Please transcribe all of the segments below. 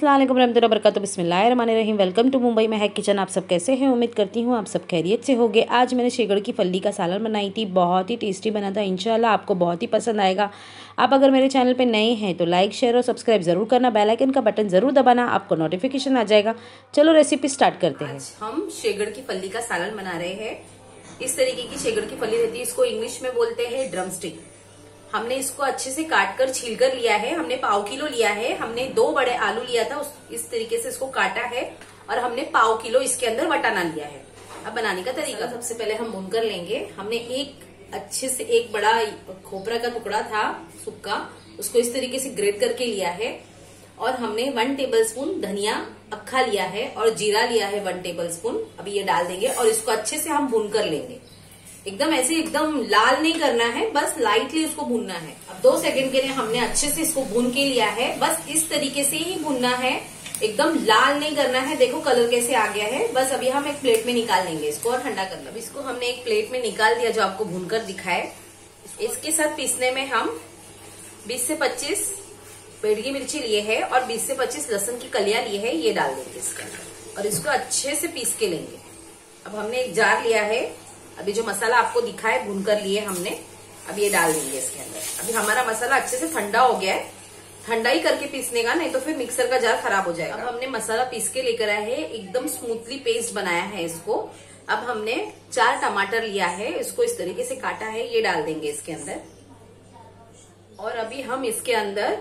अल्लाम वरहमल वर्क बिस्मिल्लाहिर्रहमानिर्रहीम। Welcome to Mumbai में है किचन। आप सब कैसे हैं? उम्मीद करती हूँ आप सब खैरियत से होगे। आज मैंने शेगड़ की फली का सालन बनाई थी। बहुत ही टेस्टी बना था। इंशाल्लाह आपको बहुत ही पसंद आएगा। आप अगर मेरे चैनल पे नए हैं तो लाइक, शेयर और सब्सक्राइब ज़रूर करना। बेलाइकन का बटन ज़रूर दबाना। आपको नोटिफिकेशन आ जाएगा। चलो रेसिपी स्टार्ट करते हैं। हम शेगड़ की फली का सालन बना रहे हैं। इस तरीके की शेगड़ की फली रहती है। इसको इंग्लिश में बोलते हैं ड्रम स्टिक हमने इसको अच्छे से काट कर छील कर लिया है। हमने पाव किलो लिया है। हमने दो बड़े आलू लिया था, उस, इस तरीके से इसको काटा है और हमने पाव किलो इसके अंदर वटाना लिया है। अब बनाने का तरीका। सबसे पहले हम भून कर लेंगे। हमने एक अच्छे से एक बड़ा खोपरा का टुकड़ा था, सुक्का, उसको इस तरीके से ग्रेट करके लिया है। और हमने वन टेबल स्पून धनिया अक्खा लिया है और जीरा लिया है वन टेबल स्पून अभी ये डाल देंगे और इसको अच्छे से हम भून कर लेंगे। एकदम ऐसे एकदम लाल नहीं करना है, बस लाइटली उसको भूनना है। अब दो सेकंड के लिए हमने अच्छे से इसको भून के लिया है। बस इस तरीके से ही भूनना है। एकदम लाल नहीं करना है। देखो कलर कैसे आ गया है। बस अभी हम एक प्लेट में निकाल लेंगे इसको और ठंडा कर लो। इसको हमने एक प्लेट में निकाल दिया जो आपको भून भूनकर दिखाए। इसके साथ पीसने में हम 20 से 25 पेड़गी मिर्ची लिए है और 20 से 25 लहसुन की कलिया लिए है। ये डाल देंगे इसके अंदर। और इसको अच्छे से पीस के लेंगे। अब हमने एक जार लिया है। अभी जो मसाला आपको दिखा है, भून कर लिए हमने, अब ये डाल देंगे इसके अंदर। अभी हमारा मसाला अच्छे से ठंडा हो गया है। ठंडा ही करके पीसने का, नहीं तो फिर मिक्सर का जार खराब हो जाएगा। अब हमने मसाला पीस के लेकर आया है, एकदम स्मूथली पेस्ट बनाया है इसको। अब हमने चार टमाटर लिया है, इसको इस तरीके से काटा है, ये डाल देंगे इसके अंदर। और अभी हम इसके अंदर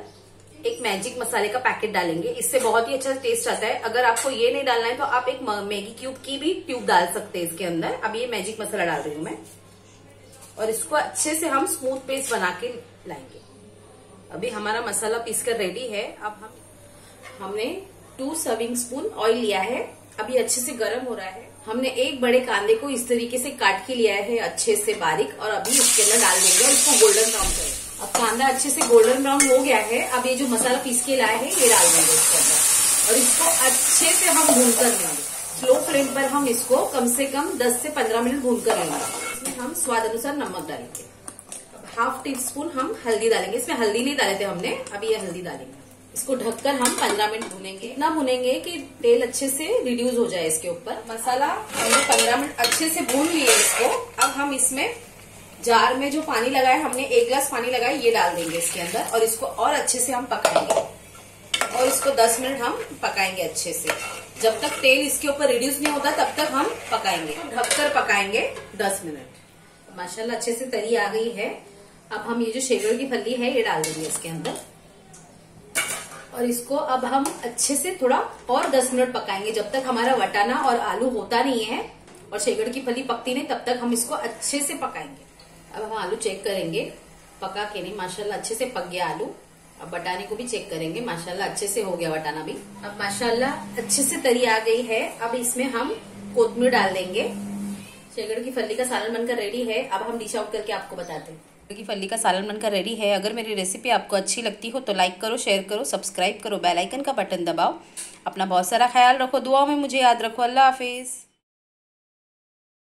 एक मैजिक मसाले का पैकेट डालेंगे। इससे बहुत ही अच्छा टेस्ट आता है। अगर आपको ये नहीं डालना है तो आप एक मैगी क्यूब की भी ट्यूब डाल सकते हैं इसके अंदर। अब ये मैजिक मसाला डाल रही हूँ मैं। और इसको अच्छे से हम स्मूथ पेस्ट बना के लाएँगे। अभी हमारा मसाला पीस कर रेडी है। अब हम, हमने टू सर्विंग स्पून ऑयल लिया है। अभी अच्छे से गर्म हो रहा है। हमने एक बड़े कांदे को इस तरीके से काट के लिया है अच्छे से बारीक। और अभी इसके अंदर डाल देंगे और इसको गोल्डन ब्राउन करेंगे। अब कांदा अच्छे से गोल्डन ब्राउन हो गया है। अब ये जो मसाला पीस के लाए हैं, ये डाल देंगे इसके अंदर। और इसको अच्छे से हम भून कर लेंगे। स्लो फ्लेम पर हम इसको कम से कम 10 से 15 मिनट भून कर लेंगे। इसमें हम स्वाद अनुसार नमक डालेंगे। अब हाफ़ टी स्पून हम हल्दी डालेंगे। इसमें हल्दी नहीं डाले थे हमने अब ये हल्दी डालेंगे। इसको ढककर हम 15 मिनट भूनेंगे। इतना भूनेंगे कि तेल अच्छे से रिड्यूस हो जाए इसके ऊपर। मसाला हमने 15 मिनट अच्छे से भून लिए इसको। अब हम इसमें जार में जो पानी लगाया, हमने एक गिलास पानी लगाया, ये डाल देंगे इसके अंदर और इसको और अच्छे से हम पकाएँगे। और इसको 10 मिनट हम पकाएँगे अच्छे से। जब तक तेल इसके ऊपर रिड्यूस नहीं होता तब तक हम पकाएँगे। ढककर पकाएँगे 10 मिनट। माशाल्लाह, अच्छे से तरी आ गई है। अब हम ये जो शेगर की फली है, ये डाल देंगे इसके अंदर। और इसको अब हम अच्छे से थोड़ा और 10 मिनट पकाएँगे। जब तक हमारा वटाना और आलू होता नहीं है और शेगड़ की फली पकती नहीं, तब तक हम इसको अच्छे से पकाएँगे। अब हम आलू चेक करेंगे। पका के नहीं, माशाल्लाह अच्छे से पक गया आलू। अब बटाने को भी चेक करेंगे। माशाल्लाह अच्छे से हो गया बटाना भी। अब माशाल्लाह अच्छे से तरी आ गई है। अब इसमें हम कोतमीर डाल देंगे। शेगड़ की फली का सालन बनकर रेडी है। अब हम डिश आउट करके आपको बताते हैं। की फली का सालन बनकर रेडी है। अगर मेरी रेसिपी आपको अच्छी लगती हो तो लाइक करो शेयर करो सब्सक्राइब करो बेल आइकन का बटन दबाओ। अपना बहुत सारा ख्याल रखो। दुआओं में मुझे याद रखो। अल्लाह हाफिज़।